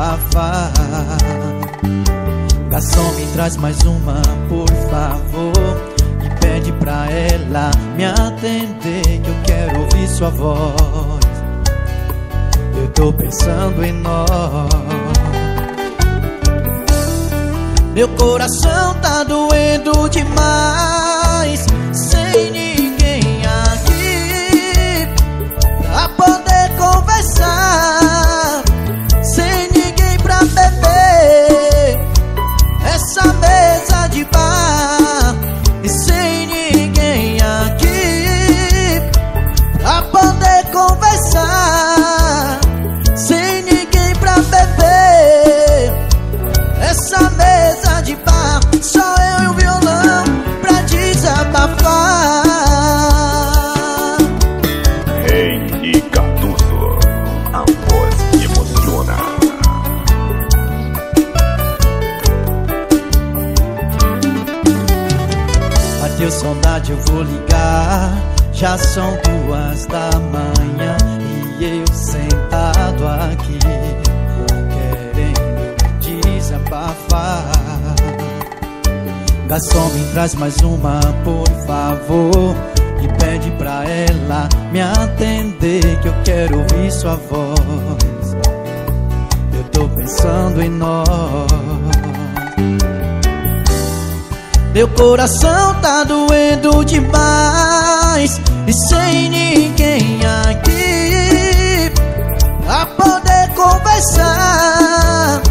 desabafar. Garçom, me traz mais uma, por favor. E pede pra ela me atender, que eu quero ouvir sua voz. Eu tô pensando em nós. Meu coração tá doendo demais Sem ninguém aqui Pra poder conversar traz mais uma, por favor. E pede pra ela me atender, que eu quero ouvir sua voz. Eu tô pensando em nós. Meu coração tá doendo demais E sem ninguém aqui Pra poder conversar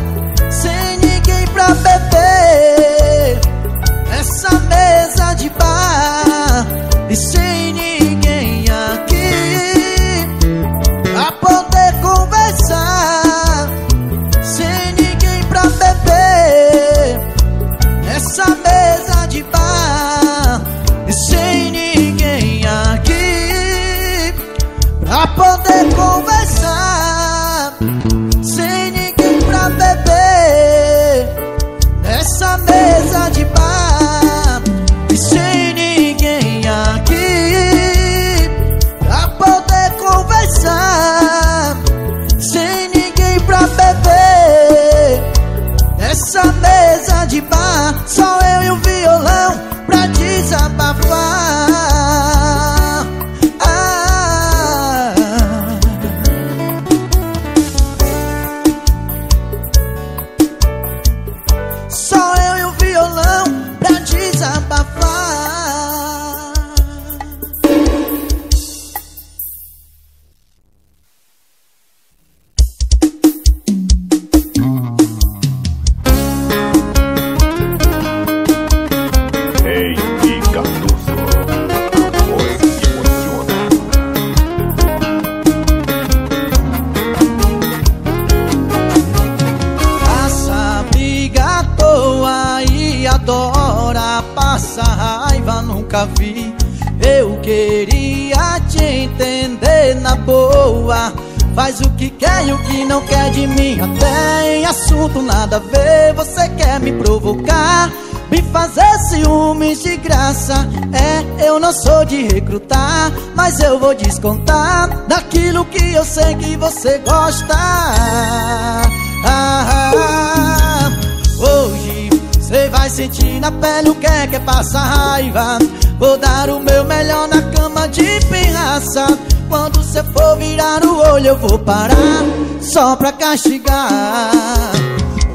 de mim. Até em assunto nada a ver. Você quer me provocar Me fazer ciúmes de graça. É, eu não sou de recrutar Mas eu vou descontar Daquilo que eu sei que você gosta. Ah, Hoje cê vai sentir na pele o que é que passar raiva. Vou dar o meu melhor na cama de pirraça. Quando cê for virar o olho eu vou parar Só pra castigar.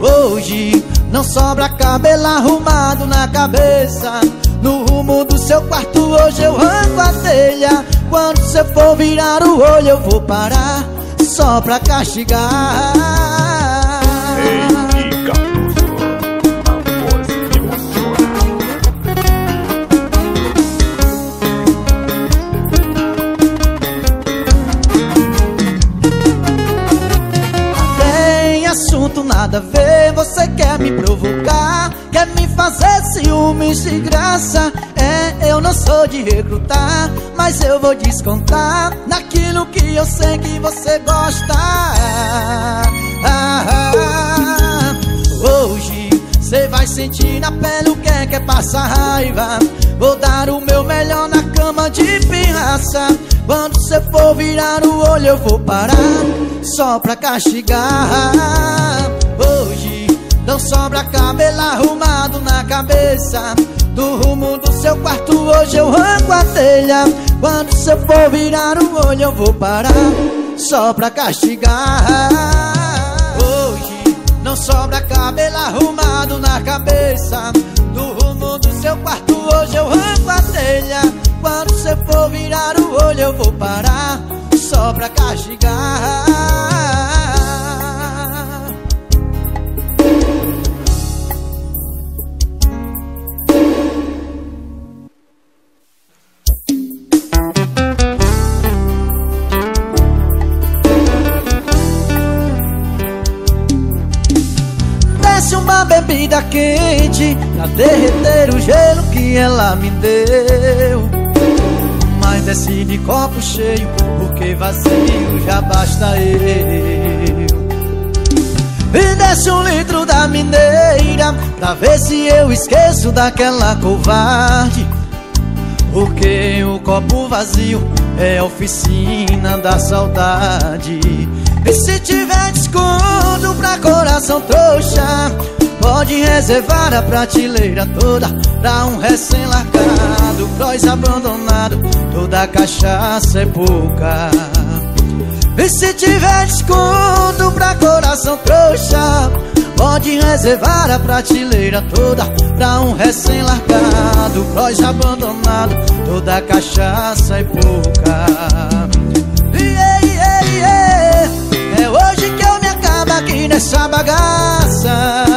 Hoje não sobra cabelo arrumado na cabeça. No rumo do seu quarto hoje eu arranco a telha. Quando cê for virar o olho eu vou parar. Só pra castigar Assunto nada a ver, você quer me provocar Quer me fazer ciúmes de graça. É, eu não sou de recrutar Mas eu vou descontar Naquilo que eu sei que você gosta. Ah, ah, ah. Hoje cê vai sentir na pele o que é que quer passar raiva. Vou dar o meu melhor na cama de pirraça. Quando você for virar o olho eu vou parar Só pra castigar. Hoje não sobra cabelo arrumado na cabeça. Do rumo do seu quarto hoje eu arranco a telha. Quando você for virar o olho eu vou parar Só pra castigar. Não sobra cabelo arrumado na cabeça. Do rumo do seu quarto hoje eu arranco a telha. Quando você for virar o olho eu vou parar Só pra castigar. Bebida quente Pra derreter o gelo que ela me deu desce de copo cheio Porque vazio já basta eu. E desce um litro da mineira Pra ver se eu esqueço daquela covarde. Porque o copo vazio é oficina da saudade. E se tiver desconto pra coração trouxa Pode reservar a prateleira toda Pra um recém-largado Cross abandonado Toda cachaça é pouca. E se tiver desconto pra coração trouxa Pode reservar a prateleira toda Pra um recém-largado. Cross abandonado Toda cachaça é pouca. É hoje que eu me acabo aqui nessa bagaça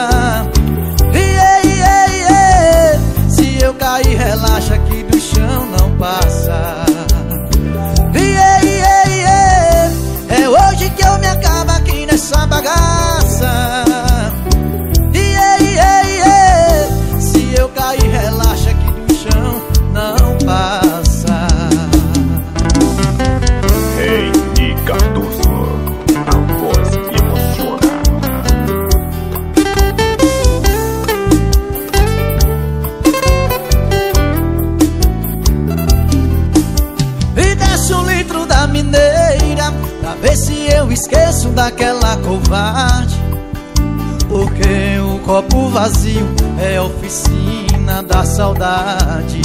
daquela covarde. Porque o copo vazio é oficina da saudade.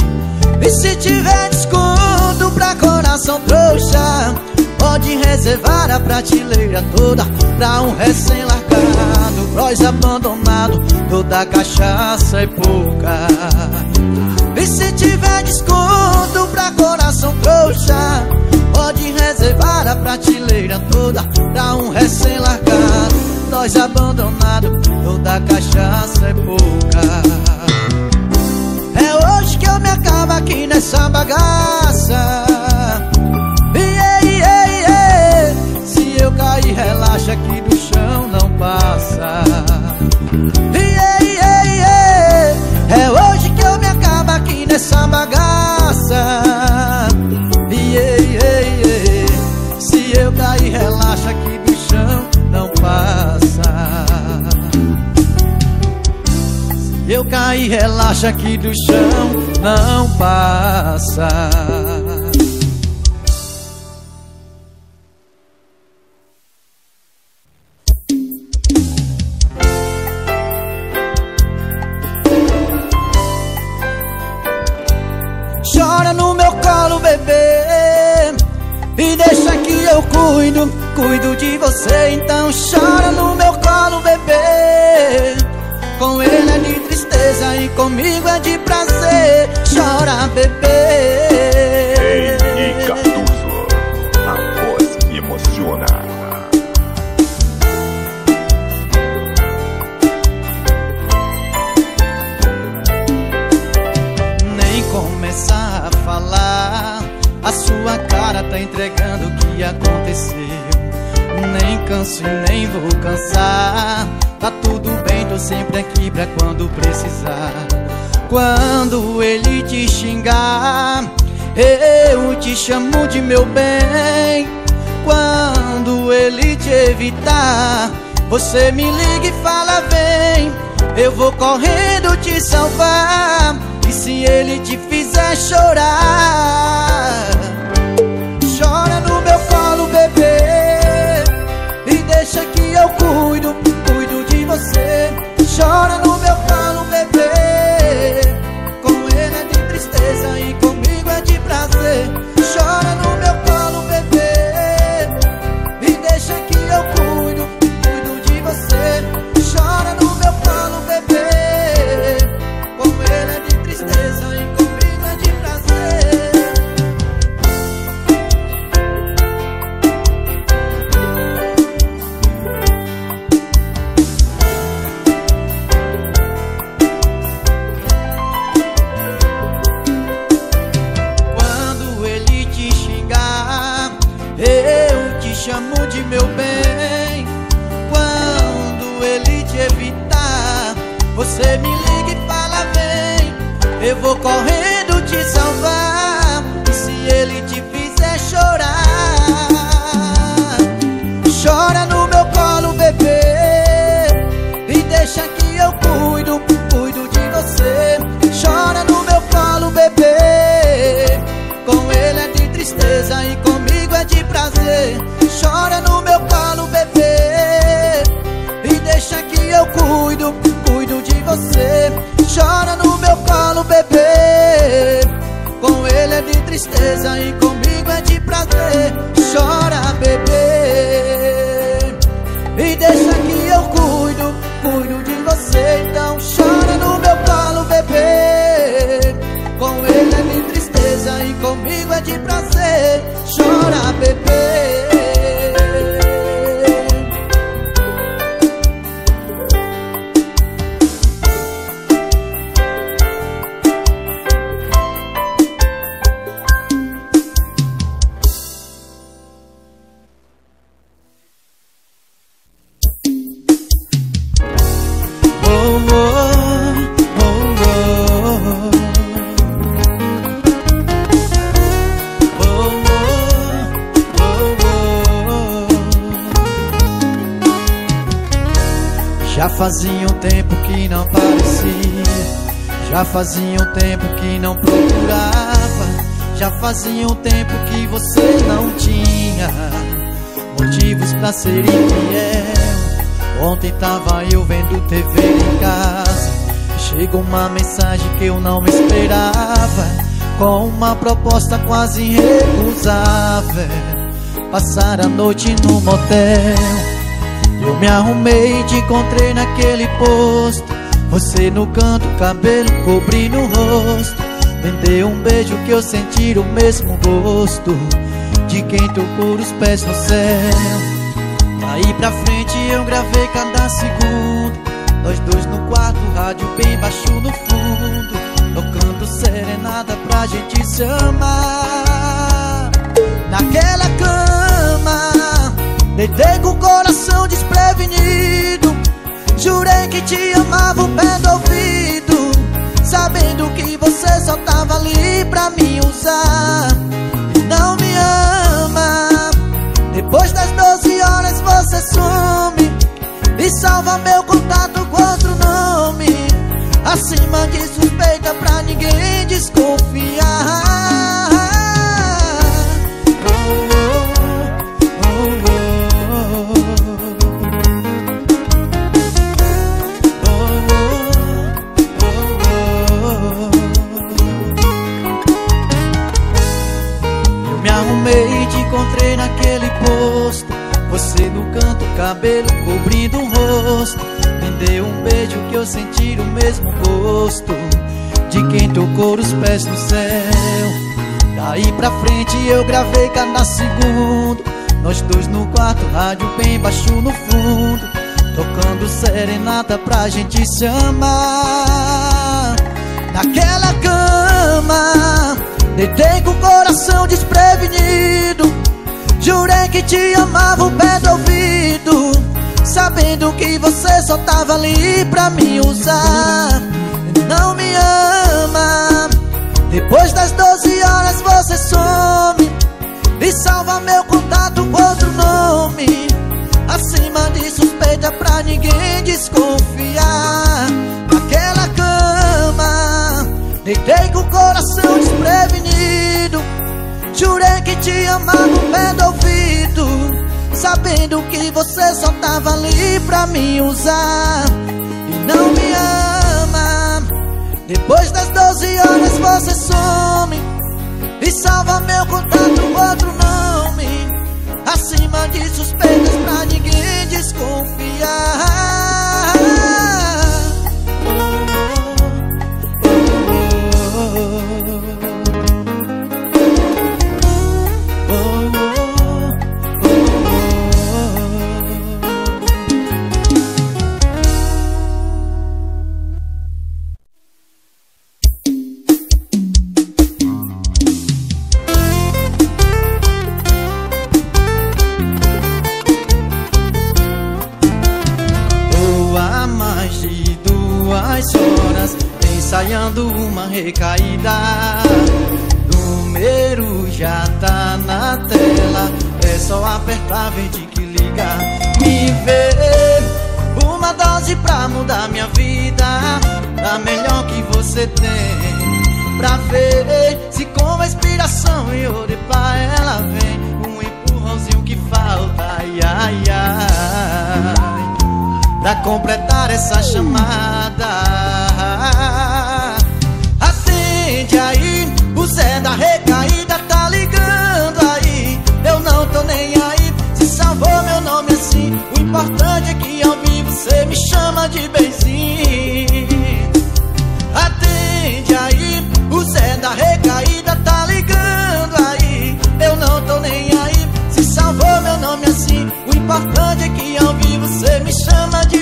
E se tiver desconto pra coração trouxa Pode reservar a prateleira toda Pra um recém-largado. Cross abandonado Toda cachaça é pouca. E se tiver desconto pra coração trouxa Pode reservar a prateleira toda Pra um recém-largado. Nós abandonado Toda cachaça é pouca. É hoje que eu me acabo aqui nessa bagaça. Iê, iê, iê Se eu cair, relaxa que do chão não passa relaxa que do chão não passa. Chora no meu colo, bebê E deixa eu cuido, cuido de você. Então chora no meu colo, bebê Com ele comigo é de prazer. Chora, bebê. Ei, Cardoso, a voz me emociona. Nem começar a falar. A sua cara tá entregando o que aconteceu. Nem canso e nem vou cansar Tô sempre aqui pra quando precisar. Quando ele te xingar Eu te chamo de meu bem. Quando ele te evitar Você me liga e fala vem Eu vou correndo te salvar. E se ele te fizer chorar prazer. Chora no meu colo, bebê. E deixa que eu cuido, cuido de você. Chora no meu colo, bebê. Com ele é de tristeza e comigo é de prazer. Chora, bebê. Já fazia um tempo que não aparecia. Já fazia um tempo que não procurava. Já fazia um tempo que você não tinha Motivos pra ser infiel. Ontem tava eu vendo TV em casa. Chegou uma mensagem que eu não esperava. Com uma proposta quase irrecusável. Passar a noite no motel Eu me arrumei e te encontrei naquele posto. Você no canto, cabelo cobrindo o rosto. Vendeu um beijo que eu senti o mesmo gosto De quem tocou os pés no céu. Daí pra frente eu gravei cada segundo. Nós dois no quarto, rádio bem baixo no fundo. Tocando serenada pra gente se amar. Naquela cama Deitei com o coração desprevenido. Jurei que te amava o pé do ouvido Sabendo que você só tava ali pra me usar. E não me ama. Depois das 12 horas você some. E salva meu contato com outro nome. Acima de suspeita pra ninguém desconfiar Você no canto, cabelo cobrindo o rosto. Me deu um beijo que eu senti o mesmo gosto. De quem tocou os pés no céu. Daí pra frente eu gravei cada segundo. Nós dois no quarto, rádio bem baixo no fundo. Tocando serenata pra gente se amar. Naquela cama Deitei com o coração desprevenido Jurei que te amava o pé do ouvido Sabendo que você só tava ali pra me usar. Não me ama. Depois das 12 horas você some E salva meu contato com outro nome. Acima de suspeita pra ninguém desconfiar. Naquela cama Deitei com o coração desprevenido Jurei que te amava no pé do ouvido Sabendo que você só tava ali pra me usar. E não me ama. Depois das 12 horas você some E salva meu contato, outro nome. Acima de suspeitas pra ninguém desconfiar ensaiando uma recaída. Número já tá na tela. É só apertar verde que liga. Me vê Uma dose pra mudar minha vida. Da melhor que você tem. Pra ver se com a inspiração e o de pra ela vem. Um empurrãozinho que falta. Ai, ai, ai. Pra completar essa chamada importante é que ao vivo você me chama de benzinho. Atende aí, o Zé da recaída tá ligando aí. Eu não tô nem aí, se salvou meu nome assim. O importante é que ao vivo você me chama de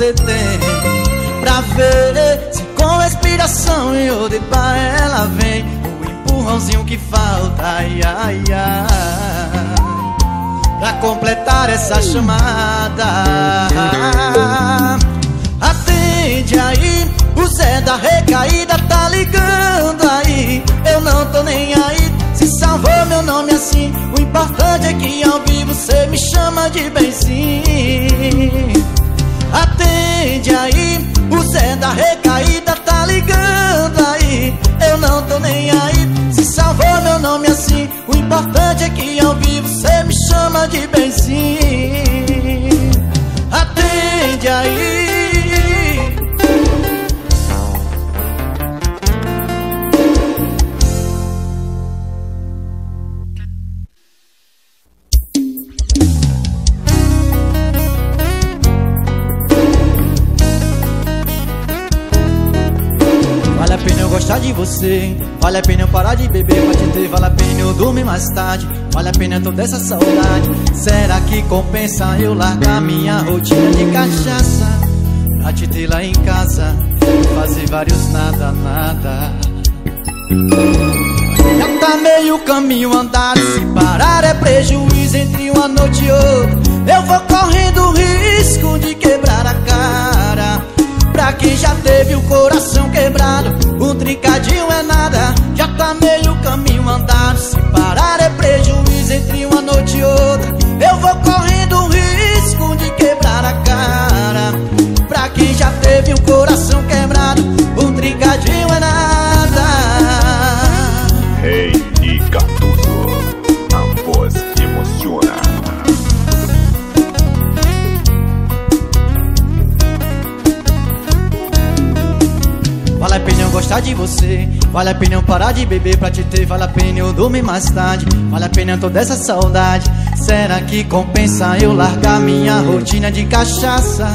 você tem Pra ver se com respiração e o de ela vem. O empurrãozinho que falta, ai, ai, ai. Pra completar essa chamada Atende aí, o Zé da recaída tá ligando aí. Eu não tô nem aí se salvou meu nome assim. O importante é que ao vivo você me chama de benzinho Atende aí, o Zé da recaída tá ligando aí. Eu não tô nem aí, se salvou meu nome assim. O importante é que ao vivo você me chama de benzinho. Atende aí você. Vale a pena eu parar de beber pra te ter Vale a pena eu dormir mais tarde. Vale a pena toda essa saudade. Será que compensa eu largar minha rotina de cachaça? Pra te ter lá em casa Fazer vários nada, nada. Já tá meio caminho andado Se parar é prejuízo entre uma noite e outra. Eu vou correndo risco de quebrar a cara Pra quem já teve o coração quebrado O trincadinho é nada. Já tá meio caminho andado Se parar é prejuízo entre uma noite e outra. Eu vou correndo o risco de quebrar a cara. Pra quem já teve o coração gostar de você. Vale a pena eu parar de beber pra te ter Vale a pena eu dormir mais tarde. Vale a pena toda essa saudade. Será que compensa eu largar minha rotina de cachaça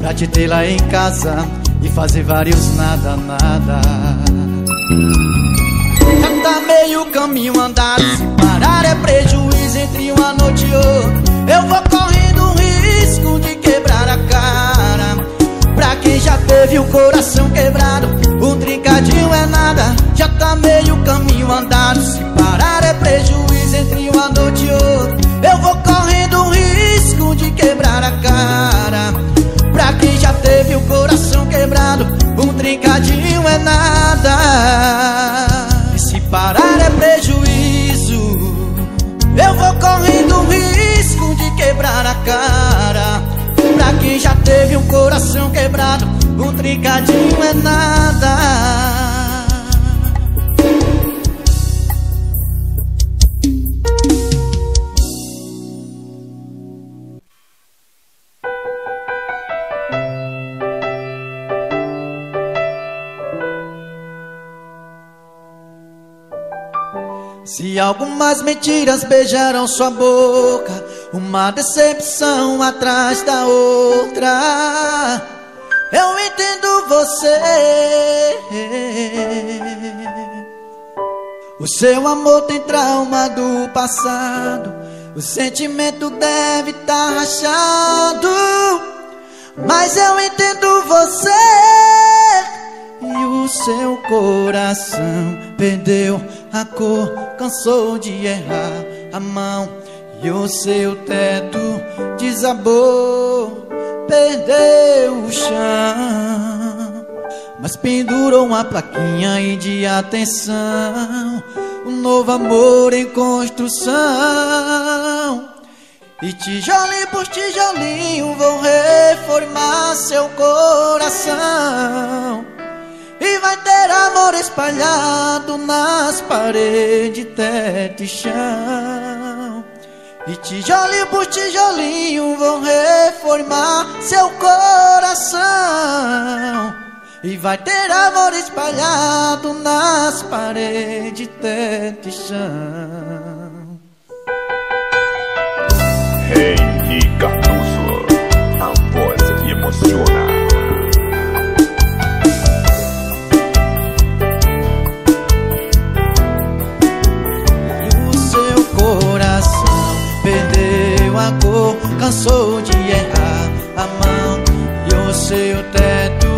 Pra te ter lá em casa E fazer vários nada, nada? Já tá meio caminho andado Se parar é prejuízo entre uma noite e outra. Eu vou correndo um risco de quebrar a cara Pra quem já teve o coração quebrado O trincadinho é nada Já tá meio caminho andado. Se parar é prejuízo entre uma noite e outra. Eu vou correndo o risco de quebrar a cara. Pra quem já teve o coração quebrado Um trincadinho é nada. E se parar é prejuízo. Eu vou correndo risco de quebrar a cara Quem já teve um coração quebrado Um trincadinho é nada. Se algumas mentiras beijaram sua boca, uma decepção atrás da outra, eu entendo você. O seu amor tem trauma do passado, o sentimento deve estar tá rachado, mas eu entendo você. E o seu coração perdeu a cor, cansou de errar a mão. E o seu teto desabou, perdeu o chão. Mas pendurou uma plaquinha aí de atenção. Um novo amor em construção. E tijolinho por tijolinho vou reformar seu coração. E vai ter amor espalhado nas paredes, teto e chão E tijolinho por tijolinho vão reformar seu coração. E vai ter amor espalhado nas paredes, teto e chão. Henrique a voz que emociona cansou de errar a mão e o seu teto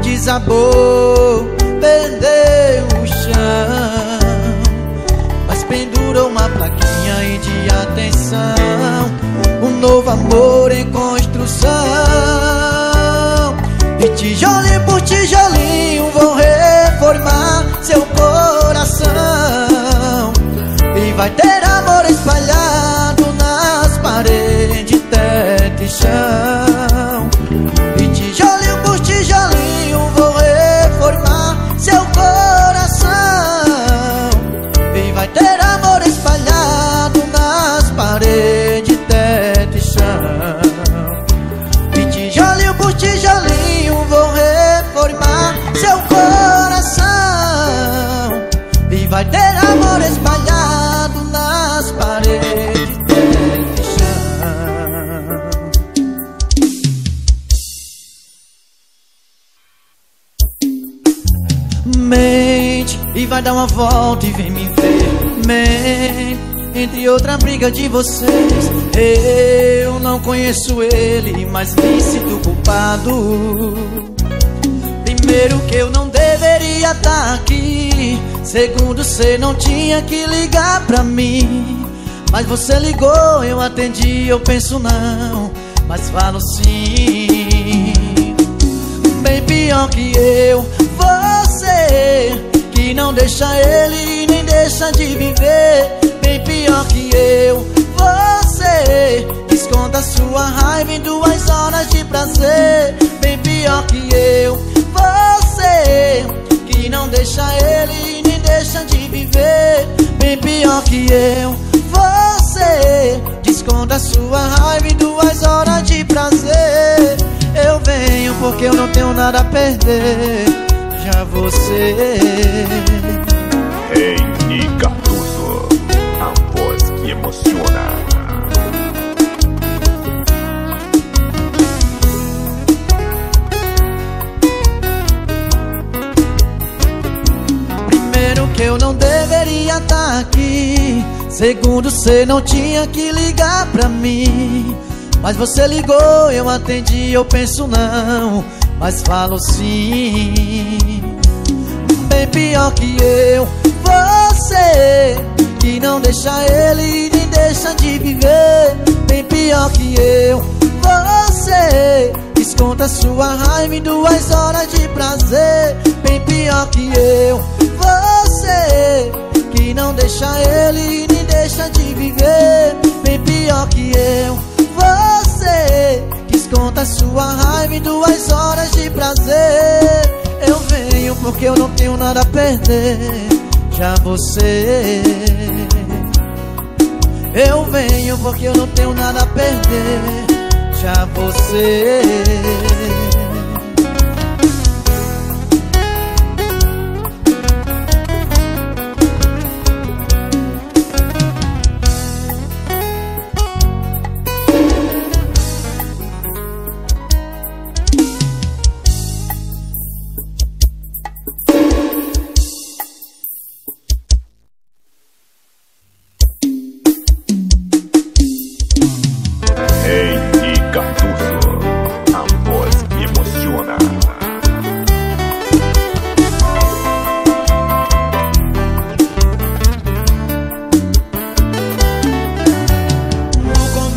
desabou, perdeu o chão. Mas pendurou uma plaquinha aí de atenção, um novo amor em construção. E tijolinho por tijolinho vou reformar seu coração. E vai ter amor outra briga de vocês. Eu não conheço ele, mas me sinto culpado. Primeiro que eu não deveria estar tá aqui. Segundo, você não tinha que ligar pra mim. Mas você ligou, eu atendi, eu penso não. Mas falo sim. Bem pior que eu você Que não deixa ele nem deixa de viver Bem pior que eu. Você Esconda sua raiva em duas horas de prazer. Bem pior que eu. Você Que não deixa ele nem deixa de viver. Bem pior que eu. Você Esconda sua raiva em duas horas de prazer. Eu venho porque eu não tenho nada a perder. Já você. Henrique Cardoso, eu não deveria estar tá aqui. Segundo, você não tinha que ligar pra mim. Mas você ligou, eu atendi, eu penso não. Mas falo sim. Bem pior que eu, você Que não deixa ele nem deixa de viver. Bem pior que eu, Você desconta sua raiva em duas horas de prazer. Bem pior que eu Você que não deixa ele nem deixa de viver. Bem pior que eu Você desconta sua raiva em duas horas de prazer. Eu venho porque eu não tenho nada a perder Já você. Eu venho porque eu não tenho nada a perder Já você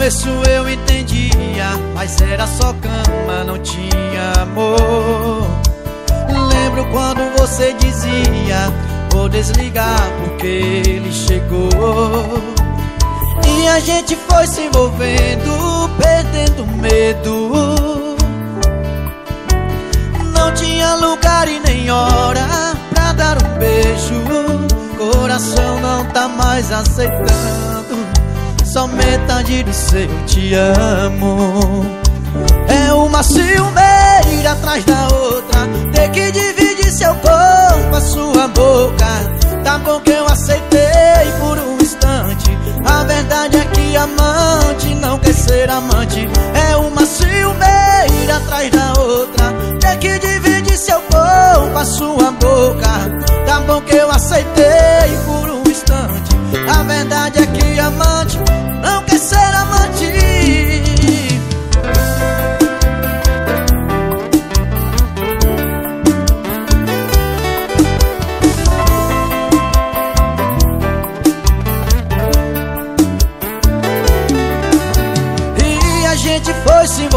começo eu entendia, mas era só cama, não tinha amor. Lembro quando você dizia: Vou desligar porque ele chegou. E a gente foi se envolvendo, perdendo medo. Não tinha lugar e nem hora pra dar um beijo. Coração não tá mais aceitando metade do seu te amo. É uma ciumeira atrás da outra Ter que dividir seu corpo, a sua boca. Tá bom que eu aceitei por um instante. A verdade é que amante não quer ser amante. É uma ciumeira atrás da outra Ter que dividir seu corpo, a sua boca. Tá bom que eu aceitei por um instante. A verdade é que amante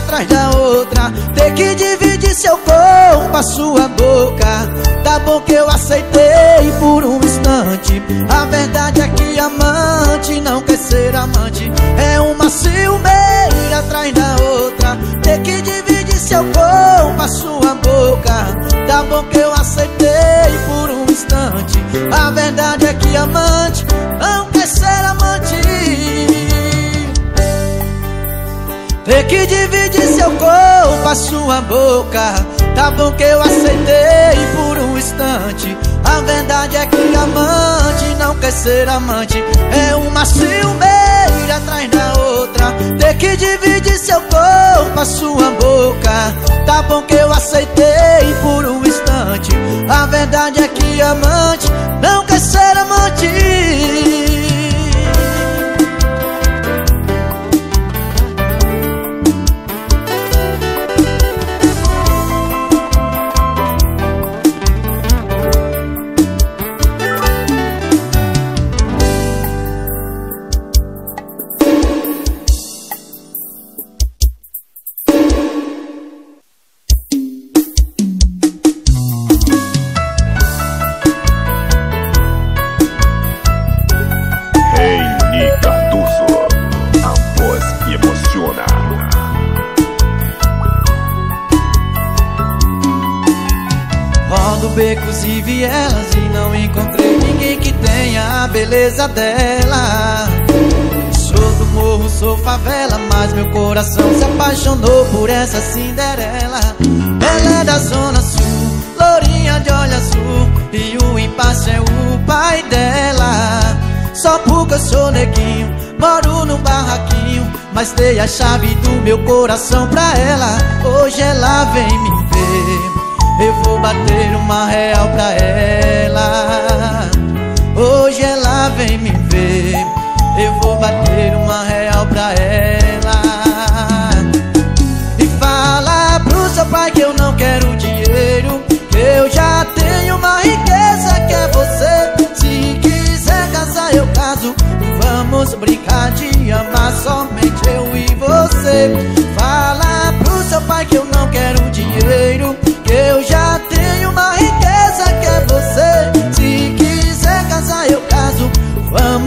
ser amante Ter que dividir seu corpo, a sua boca. Tá bom que eu aceitei por um instante. A verdade é que amante não quer ser amante. É uma ciumeira atrás da outra. Ter que dividir seu corpo, a sua boca. Tá bom que eu aceitei por um instante. A verdade é que amante não quer ser amante Ter que dividir seu corpo, a sua boca. Tá bom que eu aceitei por um instante. A verdade é que amante não quer ser amante. É uma ciumeira atrás da outra. Ter que dividir seu corpo, a sua boca. Tá bom que eu aceitei por um instante. A verdade é que amante não quer beleza dela. Sou do morro, sou favela Mas meu coração se apaixonou por essa Cinderela. Ela é da zona sul, lourinha de olho azul E o impasse é o pai dela. Só porque eu sou neguinho, moro num barraquinho Mas dei a chave do meu coração pra ela. Hoje ela vem me ver Eu vou bater uma real pra ela Hoje ela vem me ver. Eu vou bater uma real pra ela. E fala pro seu pai que eu não quero dinheiro Que eu já tenho uma riqueza que é você. Se quiser casar eu caso. Vamos brincar de amar somente eu e você. Fala pro seu pai que eu não quero dinheiro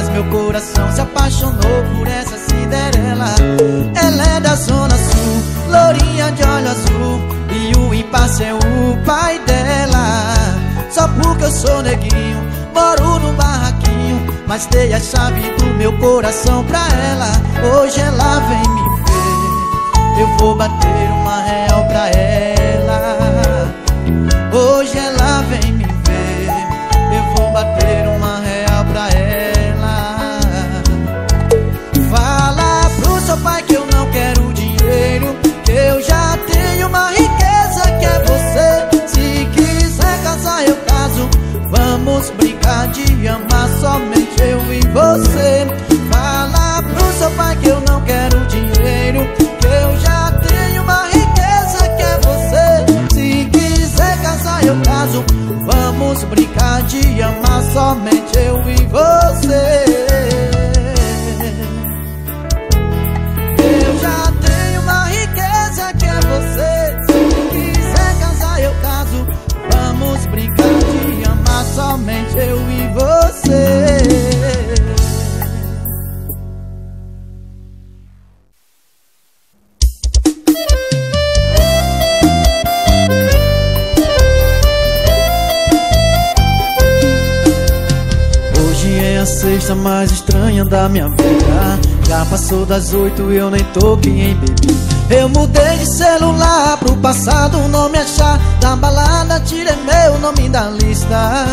Mas meu coração se apaixonou por essa Cinderela. Ela é da zona sul, lourinha de olho azul E o impasse é o pai dela. Só porque eu sou neguinho, moro no barraquinho Mas dei a chave do meu coração pra ela. Hoje ela vem me ver Eu vou bater uma real pra ela. Hoje somente eu e da minha vida. Já passou das oito e eu nem toquei em bebi Eu mudei de celular pro passado não me achar Da balada tirei meu nome da lista.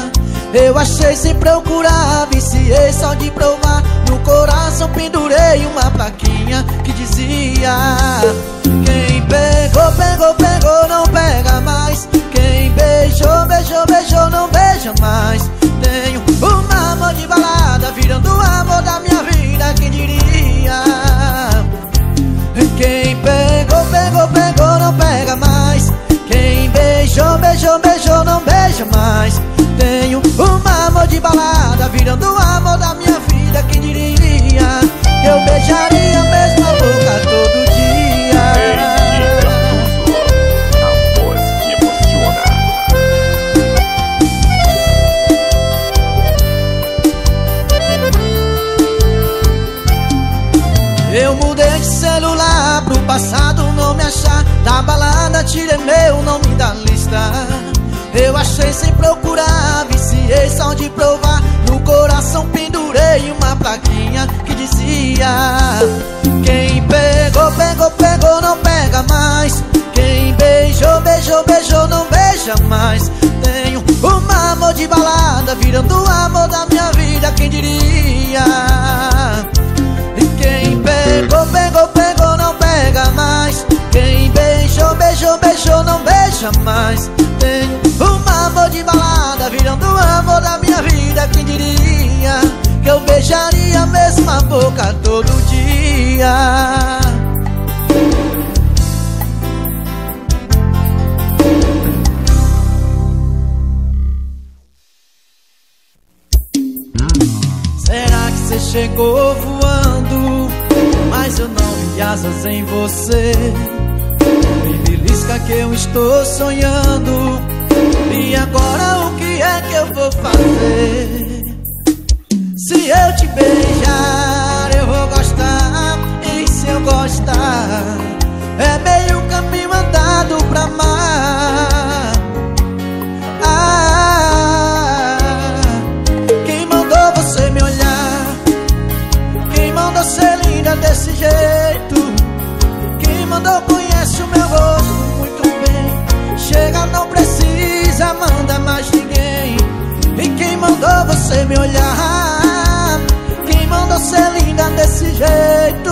Eu achei sem procurar, viciei só de provar. No coração pendurei uma plaquinha que dizia Quem pegou, pegou, pegou, não pega mais. Quem beijou, beijou, beijou, não beija mais. Tenho uma amor de balada Virando o amor da minha vida, quem diria dizia Quem pegou, pegou, pegou, não pega mais. Quem beijou, beijou, beijou, não beija mais. Tenho um amor de balada virando o amor da minha vida, quem diria? Quem pegou, pegou, pegou, não pega mais. Quem beijou, beijou, beijou, não beija mais. Tenho um amor de balada Virando o amor da minha vida Quem diria que eu beijaria a mesma boca todo dia Será que você chegou voando? Mas eu não vi asas em você Me belisca que eu estou sonhando E agora o que é que eu vou fazer? Se eu te beijar eu vou gostar E se eu gostar É meio caminho andado pra amar Ah, quem mandou você me olhar? Quem mandou ser linda desse jeito? Quem mandou conhece o meu rosto muito bem Chega, não precisa, manda mais ninguém E quem mandou você me olhar? você é linda desse jeito.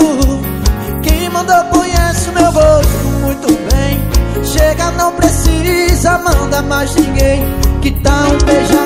Quem mandou conhece o meu rosto muito bem. Chega, não precisa, manda mais ninguém. Que tá um beijão?